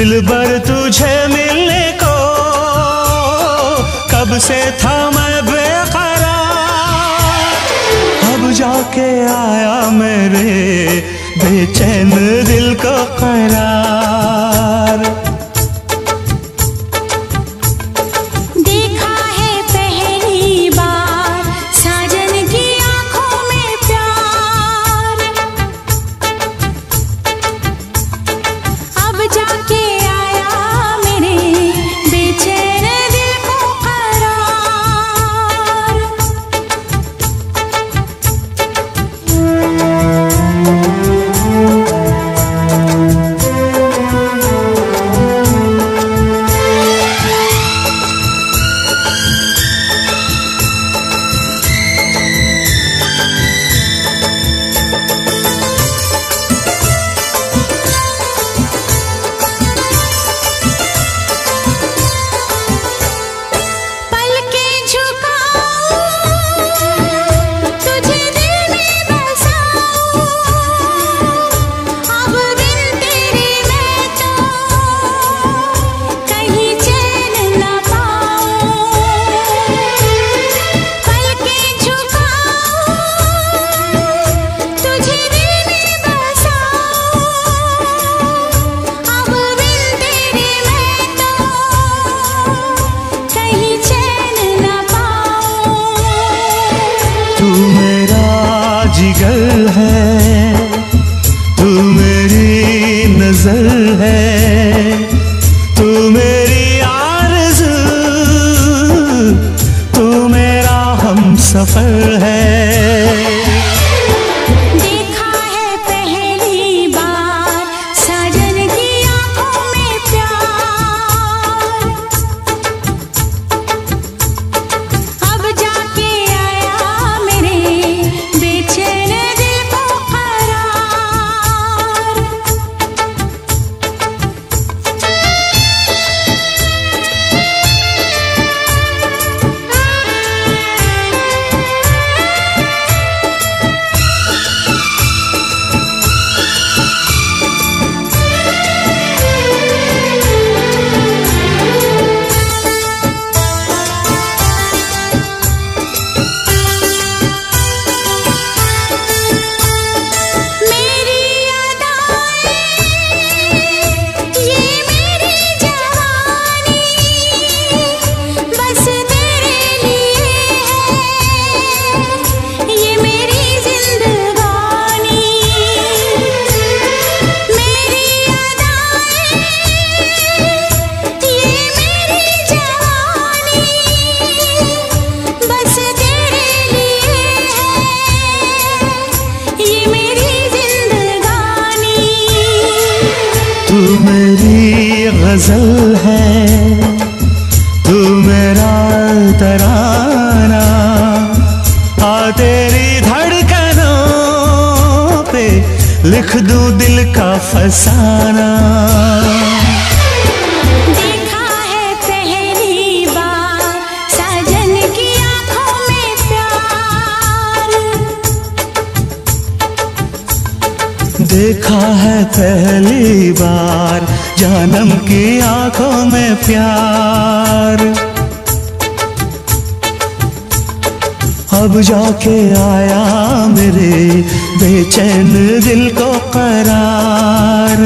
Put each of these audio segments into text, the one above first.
दिल भर तुझे मिलने को। कब से था मैं बेकरार। अब जाके आया मेरे बेचैन दिल को करा मजल है तू मेरी नज़र है तू मेरी आरज़ू तू मेरा हम सफ़र है। गज़ल है तू मेरा तराना। आ तेरी धड़कनों पे लिख दूँ दिल का फसाना। देखा है पहली बार जानम की आँखों में प्यार। अब जाके आया मेरे बेचैन दिल को करार।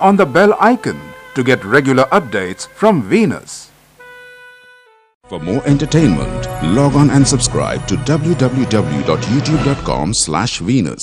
On the bell icon to get regular updates from Venus. For more entertainment, log on and subscribe to www.youtube.com slash Venus.